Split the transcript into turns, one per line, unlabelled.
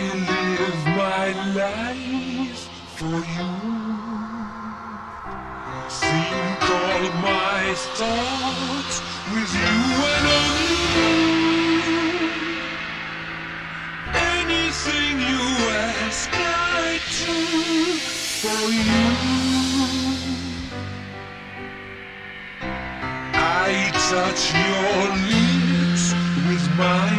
live my life for you. Sink all my thoughts with you and only you. Anything you ask, I do for you. I touch your lips with mine,